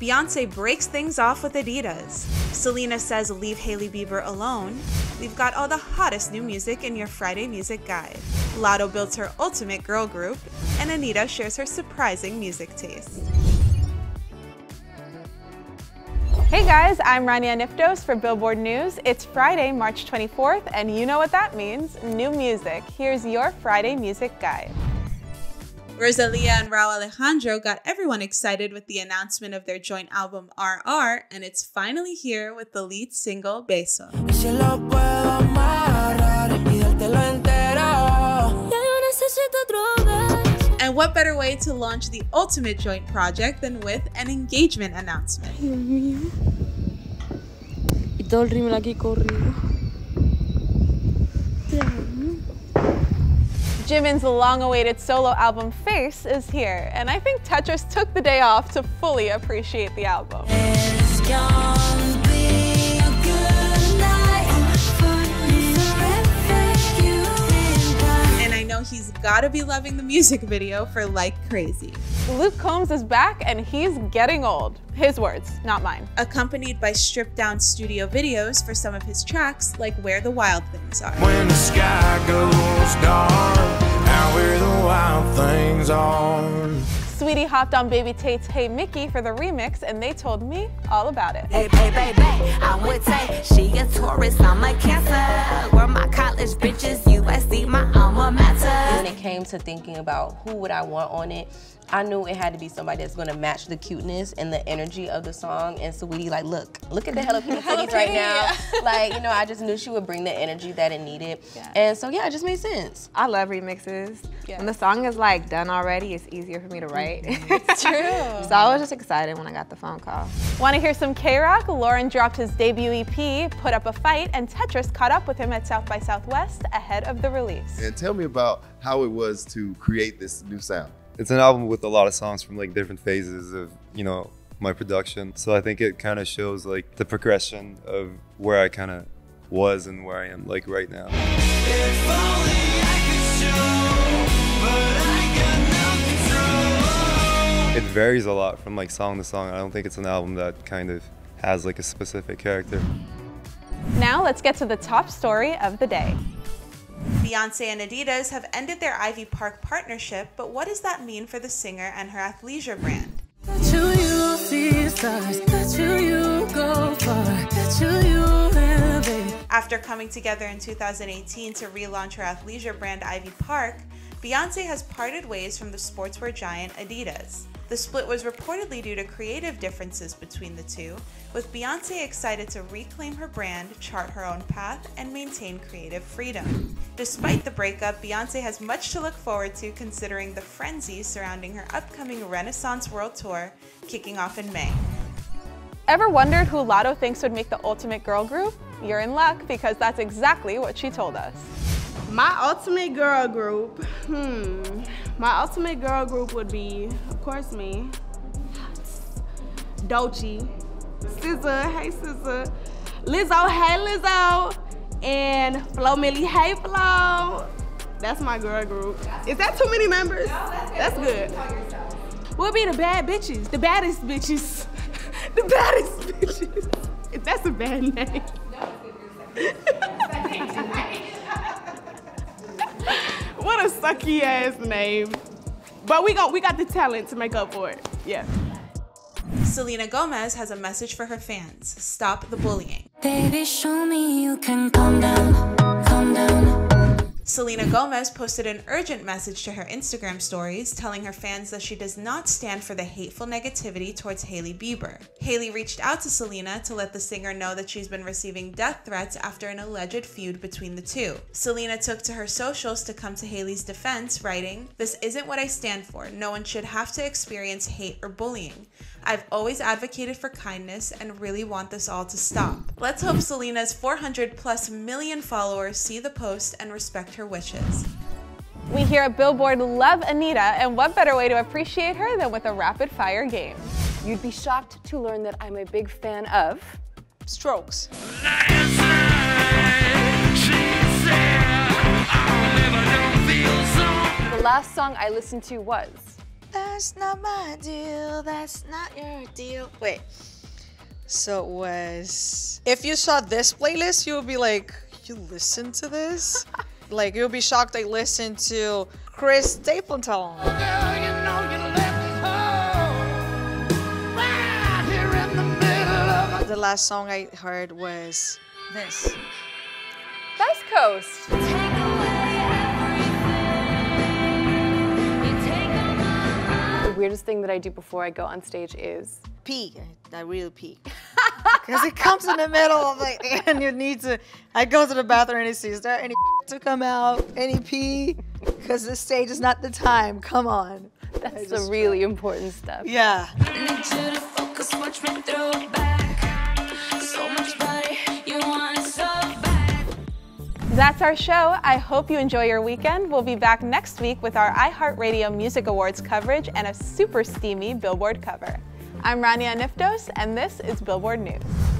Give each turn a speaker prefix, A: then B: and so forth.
A: Beyoncé breaks things off with Adidas. Selena says leave Hailey Bieber alone. We've got all the hottest new music in your Friday music guide. Latto builds her ultimate girl group, and Anitta shares her surprising music taste. Hey guys, I'm Rania Niftos for Billboard News. It's Friday, March 24th, and you know what that means new music. Here's your Friday music guide. Rosalía and Rauw Alejandro got everyone excited with the announcement of their joint album RR, and it's finally here with the lead single Beso. And what better way to launch the ultimate joint project than with an engagement announcement? Jimin's long-awaited solo album Face is here, and I think Tetris took the day off to fully appreciate the album. He's gotta be loving the music video for Like Crazy. Luke Combs is back and he's getting old. His words, not mine. Accompanied by stripped down studio videos for some of his tracks, like Where the Wild Things Are. When the sky goes dark, out where the wild things are. Saweetie hopped on Baby Tate's Hey Mickey for the remix and they told me all about it. Hey, hey, baby, I'm with Tate. She a Taurus, I'm a Cancer. We're my college bitches, USC, my alma mater.
B: When it came to thinking about who would I want on it, I knew it had to be somebody that's gonna match the cuteness and the energy of the song. And Saweetie, like, look, look at the Hello Kitty titties right now. like, you know, I just knew she would bring the energy that it needed. Yeah. And so, yeah, it just made sense.
C: I love remixes. Yeah. When the song is like done already, it's easier for me to mm-hmm. write.
A: It's true.
C: so I was just excited when I got the phone call.
A: Want to hear some K-Rock? Løren dropped his debut EP, Put Up a Fight, and Tetris caught up with him at South by Southwest ahead of the release.
D: And tell me about how it was to create this new sound.
E: It's an album with a lot of songs from like different phases of, you know, my production. So I think it kind of shows like the progression of where I kind of was and where I am like right now. It varies a lot from like song to song. I don't think it's an album that kind of has like a specific character.
A: Now let's get to the top story of the day. Beyoncé and Adidas have ended their Ivy Park partnership, but what does that mean for the singer and her athleisure brand? After coming together in 2018 to relaunch her athleisure brand Ivy Park, Beyoncé has parted ways from the sportswear giant Adidas. The split was reportedly due to creative differences between the two, with Beyoncé excited to reclaim her brand, chart her own path, and maintain creative freedom. Despite the breakup, Beyoncé has much to look forward to considering the frenzy surrounding her upcoming Renaissance World Tour kicking off in May. Ever wondered who Latto thinks would make the ultimate girl group? You're in luck because that's exactly what she told us.
F: My ultimate girl group, hmm. My ultimate girl group would be, of course, me. Dolce, SZA, hey SZA, Lizzo, hey Lizzo, and Flo Milli, hey Flo. That's my girl group. Is that too many members? that's good. We'll be the bad bitches, the baddest bitches, the baddest bitches. That's a bad name. What a sucky ass name. But we got we got the talent to make up for it. Yeah.
A: Selena Gomez has a message for her fans. Stop the bullying.
G: Baby, show me you can calm down, calm down.
A: Selena Gomez posted an urgent message to her Instagram stories telling her fans that she does not stand for the hateful negativity towards Hailey Bieber. Hailey reached out to Selena to let the singer know that she's been receiving death threats after an alleged feud between the two. Selena took to her socials to come to Hailey's defense, writing, This isn't what I stand for. No one should have to experience hate or bullying. I've always advocated for kindness and really want this all to stop. Let's hope Selena's 400 plus million followers see the post and respect her wishes. We here at Billboard love Anitta, and what better way to appreciate her than with a rapid fire game?
H: You'd be shocked to learn that I'm a big fan of strokes. The last song I listened to was
I: That's not my deal. That's not your deal. Wait. So it was. If you saw this playlist, you would be like, you listen to this? like, you'll be shocked I listened to Chris Stapleton. The last song I heard was this.
H: West Coast. The weirdest thing that I do before I go on stage is
I: Pee. I really pee. Because it comes in the middle of like, and you need to. I go to the bathroom and says, Is there any to come out? Any pee? Because this stage is not the time. Come on.
H: that's the really important stuff.
I: Yeah.
J: That's our show. I hope you enjoy your weekend. We'll be back next week with our iHeartRadio Music Awards coverage and a super steamy Billboard cover. I'm Rania Niftos, and this is Billboard News.